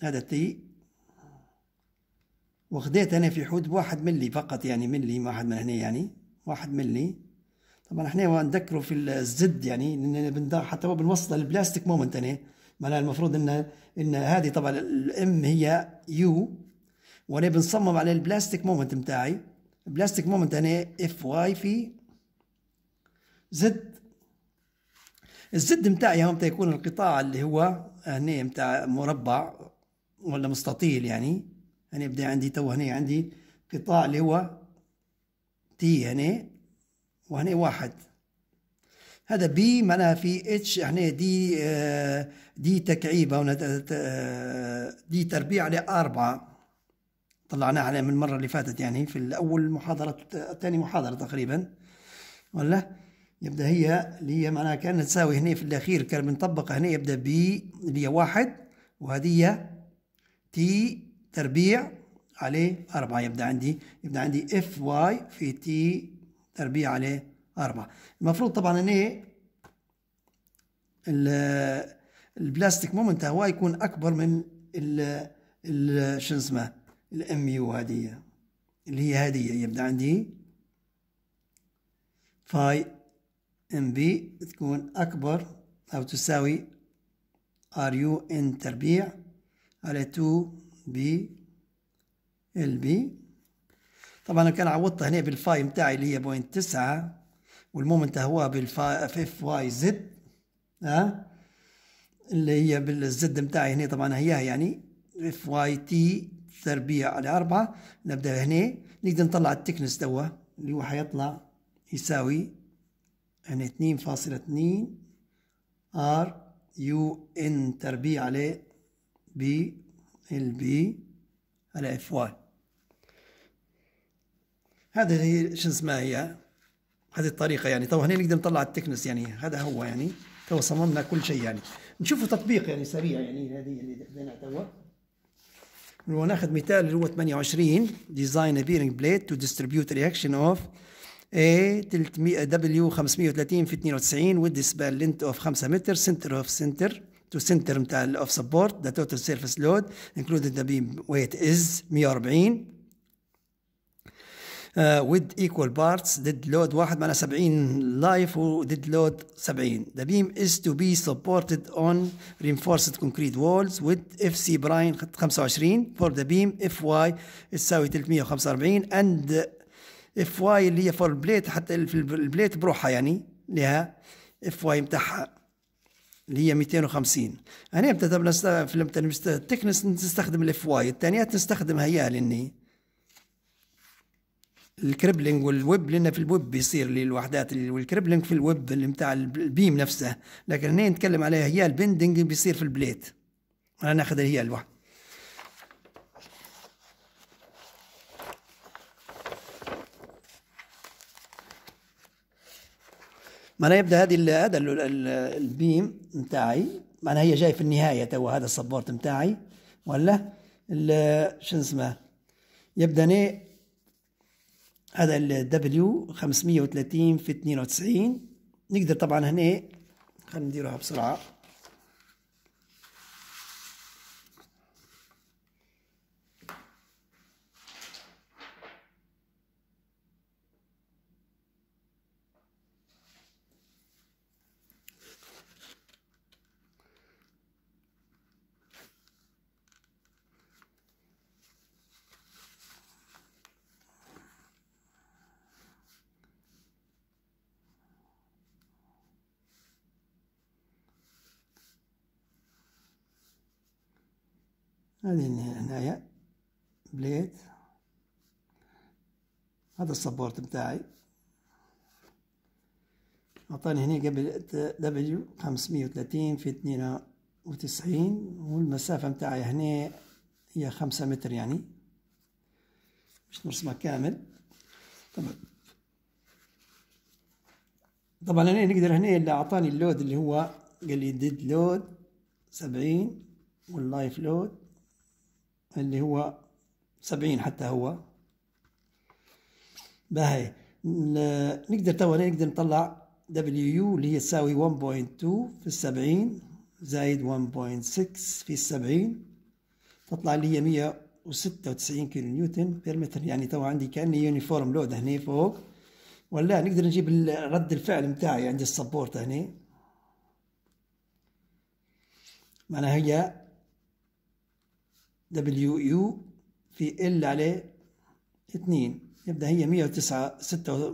هذا t. وخديت أنا في حدود واحد ملي فقط يعني ملي واحد من هنا يعني واحد ملي. طبعا إحنا نذكره في ال Z يعني حتى هو بنوصل ال plastic moment هنا معناها المفروض ان إن هذه طبعا ال M هي u وأنا بنصمم على ال plastic moment بتاعي. ال plastic moment هنا F y في Z. ال Z بتاعي هون يكون القطاع اللي هو هنا بتاع مربع ولا مستطيل يعني. هنا بدي عندي two هنا عندي قطاع اللي هو t هنا وهنا واحد. هذا b معناها في اتش هنا d آه، d تكعيبة d تربيع على أربعة. طلعناها عليه من المرة اللي فاتت يعني في الأول محاضرة ثاني محاضرة تقريبا. ولا؟ يبدأ هي اللي هي معناها كانت تساوي هنا في الأخير كان بنطبق هنا يبدأ b اللي هي واحد وهذه t تربيع عليه أربعة. يبدأ عندي يبدأ عندي F y في t تربيع عليه أربعة. المفروض طبعا إن ال plastic moment هو يكون أكبر من ال شو اسمه؟ ال Mu هذه اللي هي هذه. يبدأ عندي phi Mp تكون أكبر أو تساوي Ru n تربيع على 2 B ال B طبعا أنا كان عوضتها هنا بال phi متاعي اللي هي point تسعة وال moment هو بال phi Fy Z ها؟ اللي هي بال Z متاعي هنا طبعا هي يعني Fy t تربيع على أربعة. نبدأ هنا. نقدر نطلع ال thickness توا اللي هو حيطلع يساوي هنا اثنين فاصلة اثنين Ru n تربيع على B ال B على Fy هذا هي شو اسمها هي؟ هذه الطريقة يعني. تو هنا نقدر نطلع ال thickness يعني. هذا هو يعني. تو صممنا كل شيء يعني. نشوفوا تطبيق يعني سريع يعني هذه اللي بدينا تو. وناخذ مثال اللي هو 28 design bearing plate to distribute reaction of A 300 W 530 في 92 with span length of 5 متر center of center. تو سنتر نتاع ال of support the total service load include the beam weight is 140 with equal parts dead load واحد معناها 70 live و dead load 70 the beam is to be supported on reinforced concrete walls with fc prime 25 for the beam Fy تساوي 345 and Fy اللي هي for ال plate حتى في ال plate بروحها يعني لها Fy نتاعها اللي هي 250 هنا بتبدا في ال thickness نستخدم ال Fy الثانيات نستخدمها هي لأني ال crippling وال web لأن في الويب بيصير للوحدات وال crippling في الويب اللي بتاع ال beam نفسه. لكن هنا نتكلم عليها هي ال bending بيصير في ال plate. أنا ناخذ هي الواحد ما يبدأ هذه هذا ال beam نتاعي معناها هي جاي في النهاية تو هذا ال support نتاعي ولا شو اسمه؟ يبدا هذا ال W 530 في 92 نقدر طبعا هنا خلينا نديروها بسرعة. هذه هنايا plate هذا ال support بتاعي. أعطاني هنا قبل W خمسمية وثلاثين في اثنين وتسعين والمسافة بتاعي هنا هي خمسة متر يعني. مش نرسمها كامل. طبعا طبعا هنا نقدر هنا اللي أعطاني ال load اللي هو قال لي dead load سبعين وال live load. اللي هو سبعين حتى هو. باهي. نقدر توا نقدر نطلع دبليو يو اللي هي تساوي 1.2 في السبعين زايد 1.6 في السبعين تطلع لي هي 196 كيلو نيوتن per متر يعني توا عندي كأني uniform load هنا فوق. ولا نقدر نجيب رد الفعل متاعي عند ال support هنا معناها هي دبليو يو في ال عليه 2 يبدأ هي 109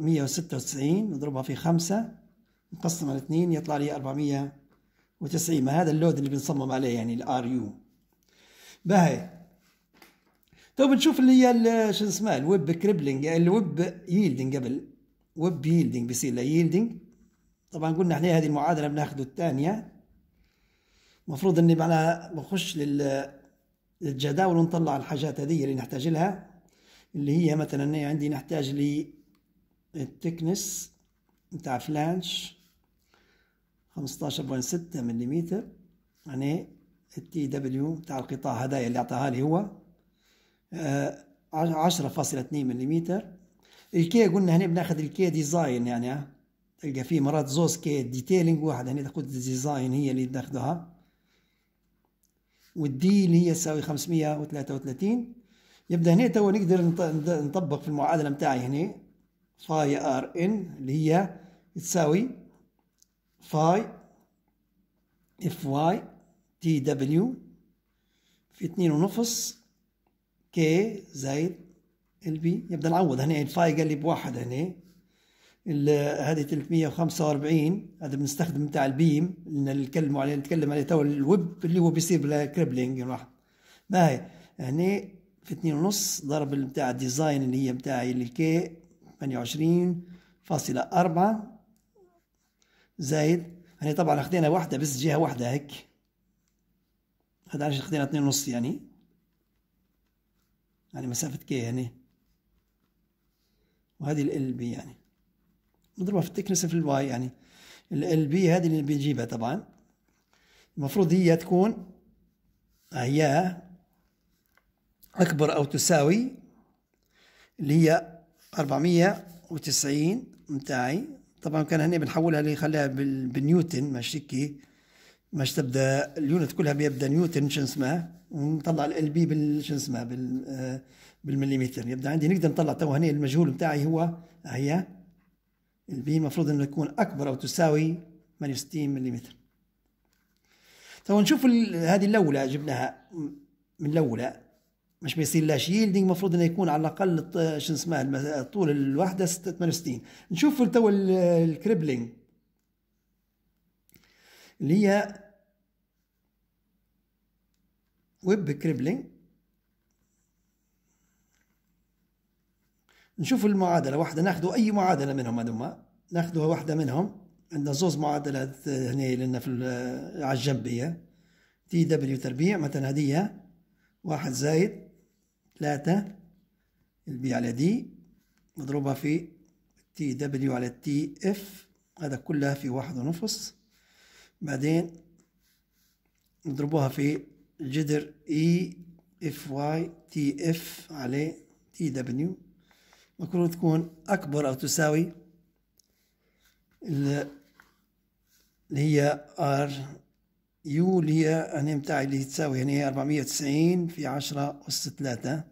196 نضربها في 5 نقسم على 2 يطلع لي 490 ما هذا ال load اللي بنصمم عليه يعني ال Ru. باهي. تو بنشوف اللي هي شو اسمها ال web crippling. ال web yielding قبل. web yielding بيصير له yielding طبعا قلنا إحنا هذه المعادلة بناخذ الثانية. المفروض إني معناها بخش لل الجداول ونطلع الحاجات هذه اللي نحتاج لها اللي هي مثلا عندي نحتاج لي ال thickness بتاع flange 15.6 ملم يعني التي دبليو بتاع القطاع هدايا اللي أعطاها لي هو 10.2 آه، ملم ال k قلنا هنا بناخذ ال k design يعني تلقى فيه مرات زوز k detailing واحد هنا تاخذ design هي اللي بناخذها وال d اللي هي تساوي 533 يبدأ هنا تو نقدر نطبق في المعادلة نتاعي هنا. phi Rn اللي هي تساوي phi Fy tw في اتنين ونص k زائد ال B يبدأ نعوض هنا. ال phi قال لي بواحد هنا. هذه 345 هذا بنستخدم بتاع ال beam اللي نتكلم عليه نتكلم عليه تو الويب اللي هو بيصير بال crippling راح ما هي؟ هني في اثنين ونص ضرب بتاع ال design اللي هي بتاعي اللي k 28 فاصلة أربعة زايد. يعني طبعا أخذنا واحدة بس جهة واحدة هيك. هذا عشان أخذنا اثنين ونص يعني؟ يعني مسافة k يعني وهذه ال B يعني. نضربها في ال thickness في ال y يعني ال B هذه اللي بنجيبها طبعا. المفروض هي تكون هي أكبر أو تساوي اللي هي 490 متاعي. طبعا كان هنا بنحولها اللي خليها بالنيوتن مش هيك مش تبدأ ال unit كلها بيبدأ نيوتن شو اسمها ونطلع ال B بال شو اسمها بال آه، بالمليمتر. يبدأ عندي نقدر نطلع تو هنا المجهول بتاعي هو هي ال B المفروض انه يكون أكبر أو تساوي 68 ملم تو نشوف هذه الأولى جبناها من الأولى مش بيصير لا شيلدنج المفروض انه يكون على الأقل شو اسمها طول الوحده 68 نشوف تو ال crippling اللي هي web crippling نشوف المعادلة واحدة ناخذ أي معادلة منهم هذوما ناخذها واحدة منهم. عندنا زوز معادلات هنا لنا في على الجنبية تي دبليو تربيع مثلا هدية واحد زايد. ثلاثة. ال B على d مضروبة في tw على tf هذا كلها في واحد ونص. بعدين نضربوها في جذر E Fy tf على تي دبليو المفروض تكون أكبر أو تساوي اللي هي Ru اللي هي هنا متاعي اللي تساوي هنا 490 في 10 أس 3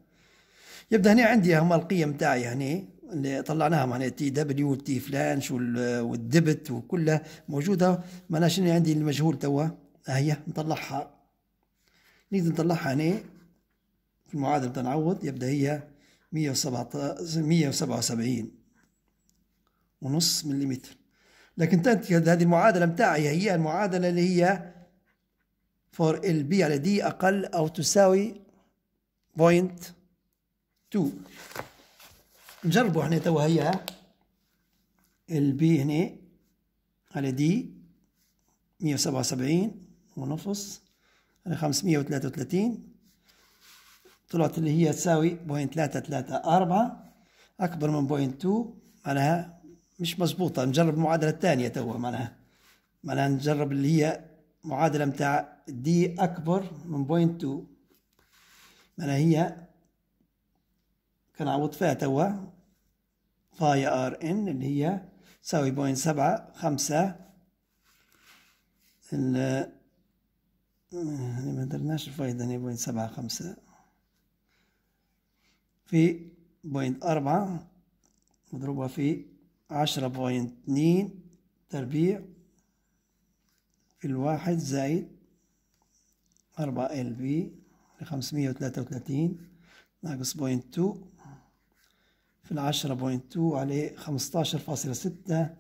يبدأ هنا عندي هما القيم متاعي هنا اللي طلعناها معناها تي دبليو وال t flange وال depth وكلها موجودة. معناها شنو عندي المجهول توا؟ هي نطلعها. نقدر نطلعها هنا في المعادلة تنعوض يبدأ هي 177 ونص مليمتر. لكن هذه المعادلة متاعي هي المعادلة اللي هي for ال B على d أقل أو تساوي point 2 نجربوا إحنا توا هي ال B هنا على d 177 ونص على 533 طلعت اللي هي تساوي point ثلاثة ثلاثة أربعة أكبر من point two معناها مش مظبوطة نجرب المعادلة الثانية توا معناها معناها نجرب اللي هي معادلة متاع d أكبر من point two. معناها هي كنعوض فيها توا phi Rn اللي هي تساوي point سبعة خمسة. ال يعني ما درناش ال phi هذه point سبعة خمسة. في point أربعة مضروبة في عشرة point اتنين تربيع في الواحد زائد أربعة ال B لخمسمية وتلاتة وتلاتين ناقص point two في العشرة point two عليه خمستاشر فاصلة ستة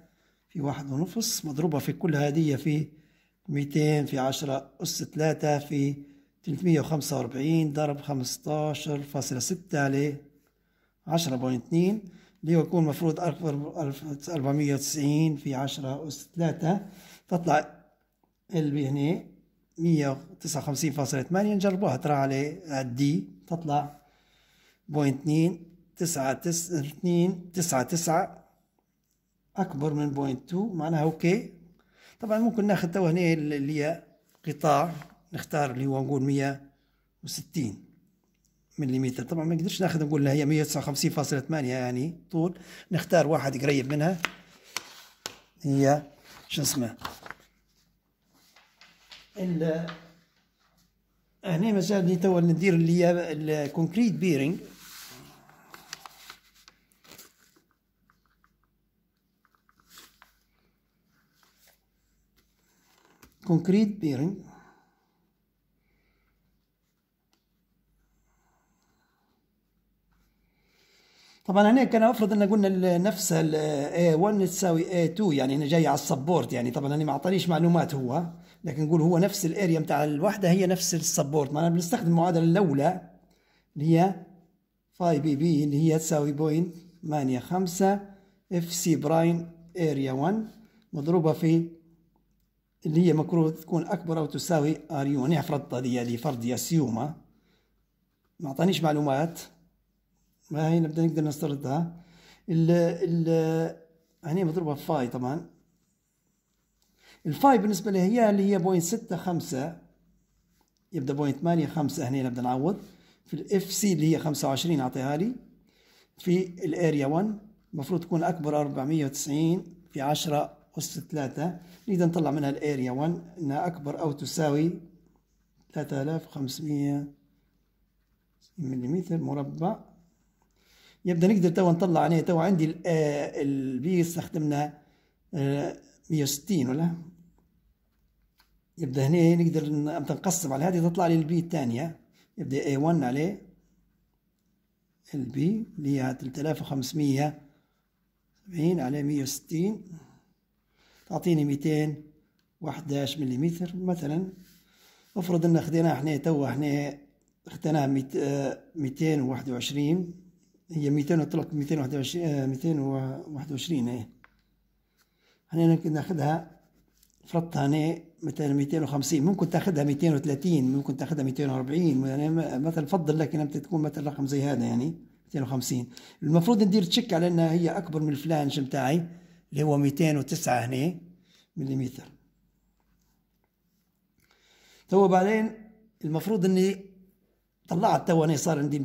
في واحد ونص مضروبة في كل هذه في ميتين في عشرة أس تلاتة في تلتمية وخمسة وأربعين ضرب خمستاشر فاصلة ستة عليه عشرة point اتنين اللي هو يكون المفروض أربعمية وتسعين في عشرة أس تلاتة. تطلع ال B هنا مية وتسعة وخمسين فاصلة ثمانية نجربوها ترى على ال d تطلع point تسعة تس اثنين تسعة تسعة أكبر من point two معناها okay. طبعا ممكن ناخذ توا هنا اللي هي قطاع. نختار اللي هو نقول مية وستين مليمتر. طبعا ما نقدرش ناخذ نقول هي مية وتسعة وخمسين فاصلة ثمانية يعني طول. نختار واحد قريب منها. هي شو اسمه ال هنا مجال توا ندير اللي هي ال concrete bearing concrete bearing طبعا هنا كان أفرض أن قلنا نفس ال A1 تساوي A2 يعني هنا جاي على ال support يعني طبعا أنا ما أعطانيش معلومات هو لكن نقول هو نفس ال area بتاع الوحدة هي نفس ال support. معناها بنستخدم المعادلة الأولى اللي هي phi Pp اللي هي تساوي point 8 5 fc prime area 1 مضروبة في اللي هي مفروض تكون أكبر أو تساوي Ru أنا فرضت هذه فرضية assume ما أعطانيش معلومات. ما هي نبدأ نقدر نستردها. ال ال هني مضروبة في phi طبعا. ال phi بالنسبة لي هي اللي هي point ستة خمسة. يبدأ point ثمانية خمسة هنا نبدأ نعوض. في ال fc اللي هي خمسة وعشرين أعطيها لي. في ال area 1 المفروض تكون أربعمية وتسعين. في عشرة أس ثلاثة. نقدر نطلع منها ال area 1 إنها أكبر أو تساوي 3500 ملم مربع. يبدأ نقدر توا نطلع عليه توا عندي ال B استخدمنا 160 ولا؟ يبدأ هنا نقدر نقسم على هذه تطلع لي ال B الثانية. يبدأ A1 عليه. ال B اللي هي 3570 على 160 تعطيني 200 11 ملم مثلا. افرض إن خديناه إحنا توا إحنا خديناه 221 هي 203 221 221 إيه. إحنا ممكن ناخذها فرضتها هنا مثلا 250 ممكن تاخذها 230 ممكن تاخذها 240 يعني مثلا فضل لك إنها تكون مثلا رقم زي هذا يعني 250 المفروض ندير تشيك على إنها هي أكبر من الفلانج بتاعي اللي هو 209 هنا مليمتر. تو بعدين المفروض إني طلعت تو صار عندي